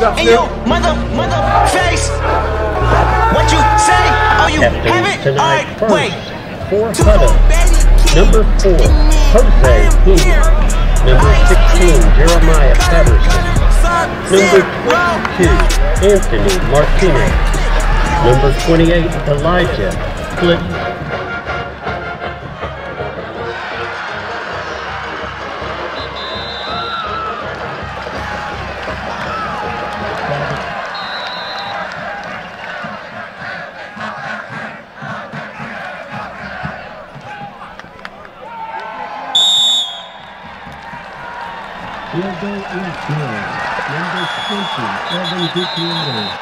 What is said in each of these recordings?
punch in your mother, mother face. What you say? Oh, you Captains have it? tonight Alright, first wait. for Hutto. Number four, Jose Heaney. Number 16, Jeremiah Patterson. Number 22, Anthony Martinez. Number 28, Elijah Fliton. Is good. Number 20, Evan Gutierrez.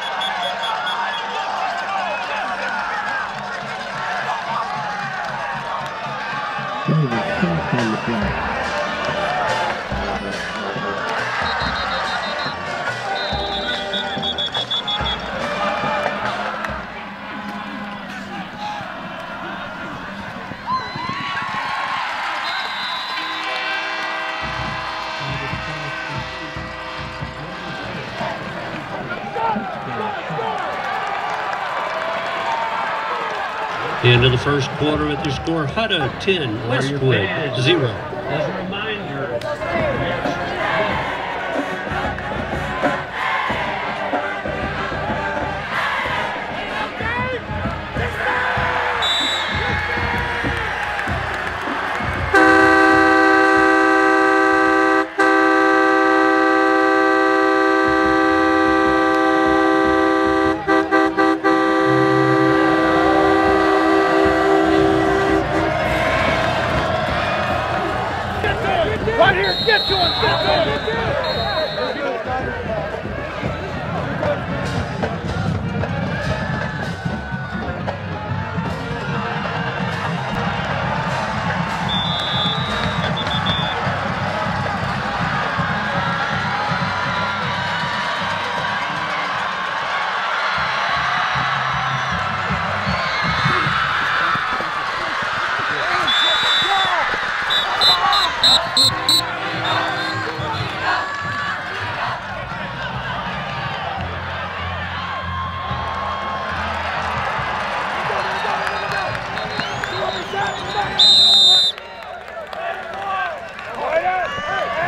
David Cross on the. End of the first quarter with your score, Hutto 10, Westwood 0. Right here, get to him, get to him.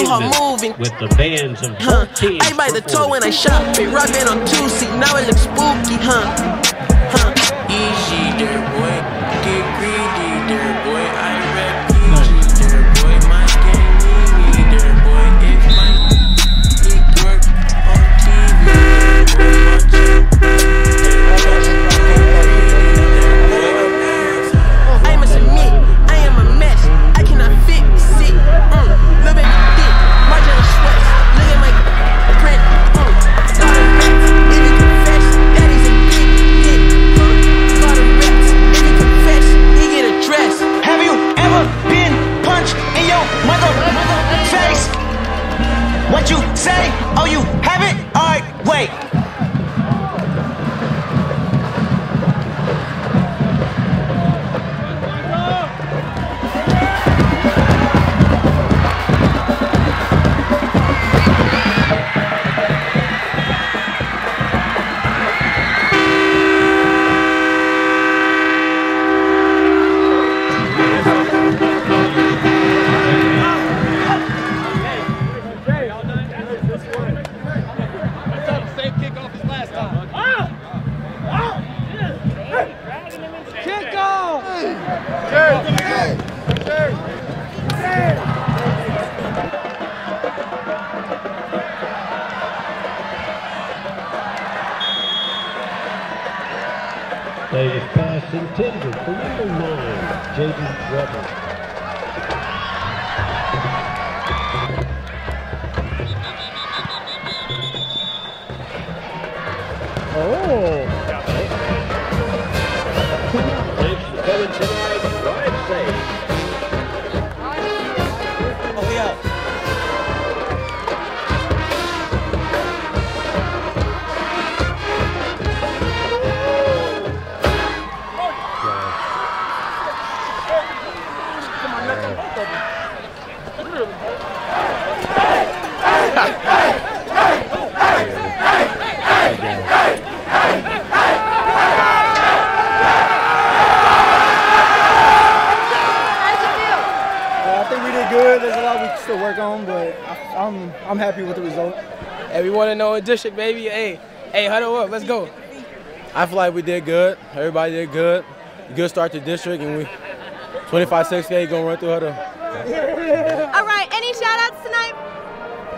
It's my moving. with the bands of Huh. I buy the toe when I shop it. Rubbing on two seat. Now it looks spooky? Huh. Say? Oh, you have it? Alright, wait. Davis pass intended for number nine, J.D. Weber. I'm happy with the result. Hey, we want to know in district, baby. Hey, hey, huddle up. Let's go. I feel like we did good. Everybody did good. Good start to district, and we 25-6K gonna run through huddle. All right, any shout outs tonight?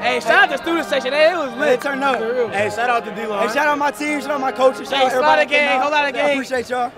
Hey, shout out to student section. Hey, it was lit. Hey, turn up. Hey, shout out to D-Line. Hey, shout out my team, shout out my coaches, shout Hey, out everybody. Slaughter gang, that came out. whole lot of I gang. appreciate y'all.